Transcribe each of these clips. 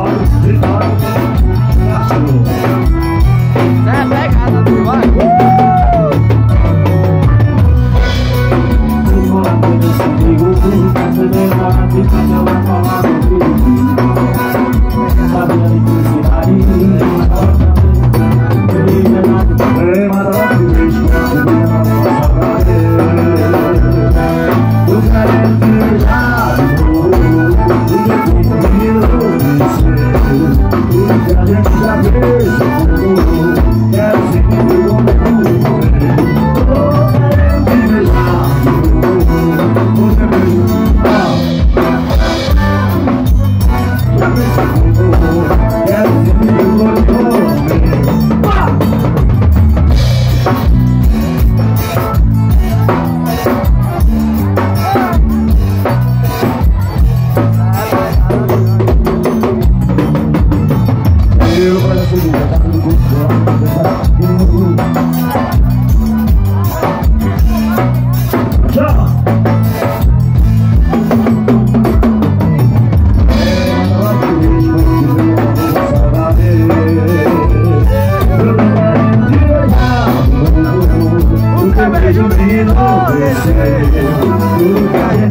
Nah, saya ke atas duluan. Eu para tudo, tá tudo gostoso, tá tudo Nunca é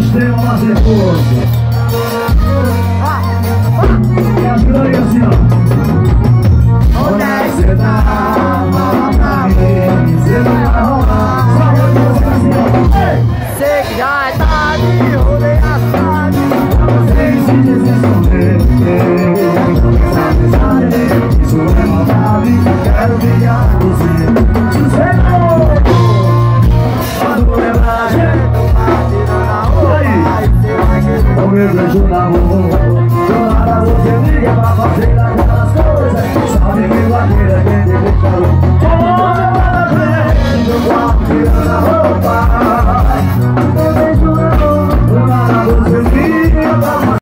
sistema mazecoso. meu anjo na rua Toda você liga pra fazer